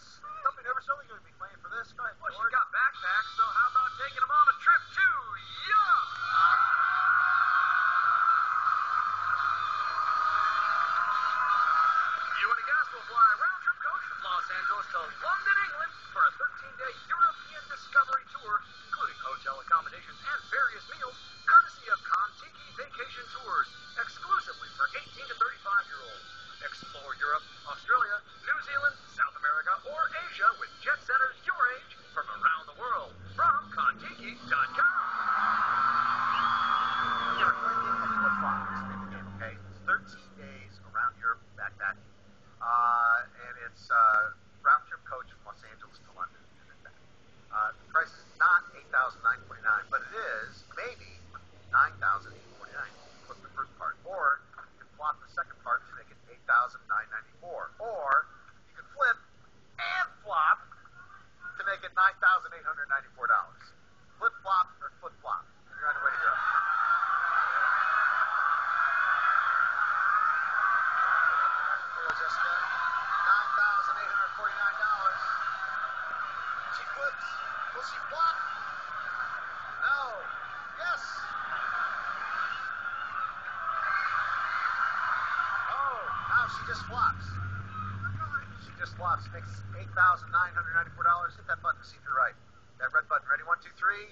Something never certainly going to be playing for this. Go ahead, Well, she's got backpacks, so how about taking them on a trip to Europe? You and a guest will fly round trip coach from Los Angeles to London, England for a 13-day European discovery tour, including hotel accommodations and various meals, courtesy of Contiki Vacation Tours, exclusively for 18 to 35-year-olds. Explore Europe, Australia, New Zealand, South America, or Asia with jet setters your age from around the world. From Contiki.com. You're playing a flip flop. It's the name of the game, okay? It's 13 days around Europe backpacking. Uh, and it's uh, round trip coach from Los Angeles to London. Uh, the price is not $8,949, but it is maybe $9,849. Flip the first part. Or you can flop the second part to make it $8,994. Or you can flip and flop to make it $9,894. Flip flop or flip flop. You're on the way to Europe. Will just spent nine thousand eight hundred forty-nine dollars. She flips. Will she flop? She just flops. She just flops. Makes eight thousand nine hundred ninety-four dollars. Hit that button to see if you're right. That red button. Ready? One, two, three.